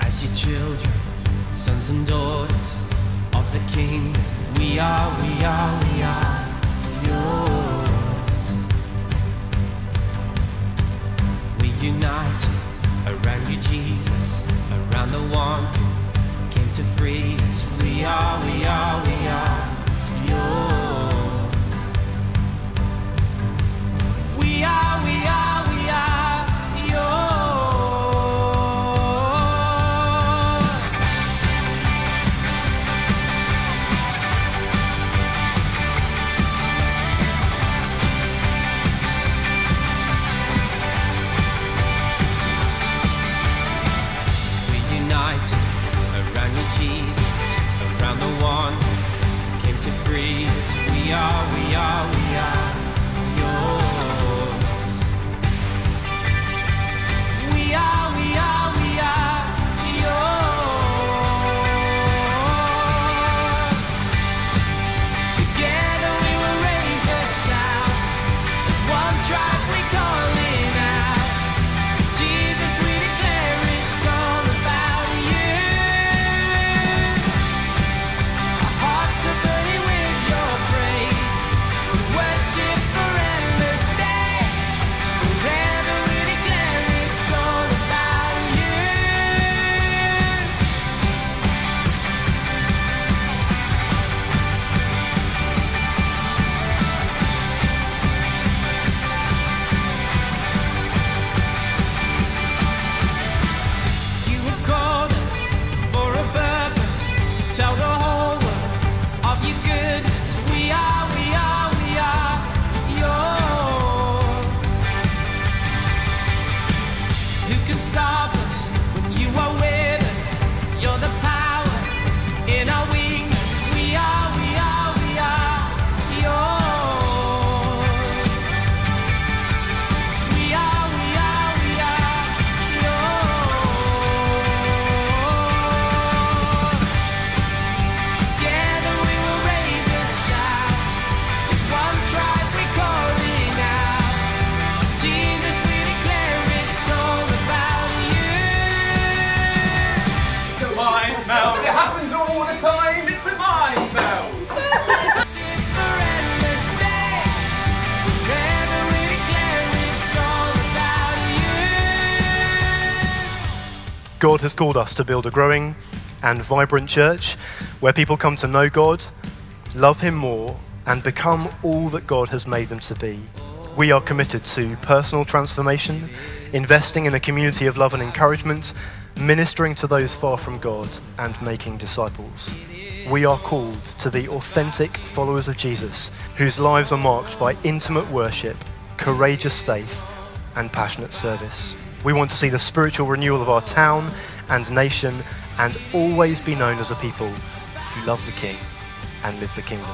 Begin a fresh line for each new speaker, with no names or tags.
as your children, sons and daughters of the King. We are, we are, we are yours. We united around you, Jesus, around the one who came to free us. We are, we are around the one came to free us. We are, we are, we are stop
mind meld. It happens all the time. It's a mind meld.
For endless days, forever we declare it's all about you.
God has called us to build a growing and vibrant church where people come to know God, love Him more, and become all that God has made them to be. We are committed to personal transformation, investing in a community of love and encouragement, ministering to those far from God, and making disciples. We are called to be authentic followers of Jesus whose lives are marked by intimate worship, courageous faith, and passionate service. We want to see the spiritual renewal of our town and nation and always be known as a people who love the King and live the kingdom.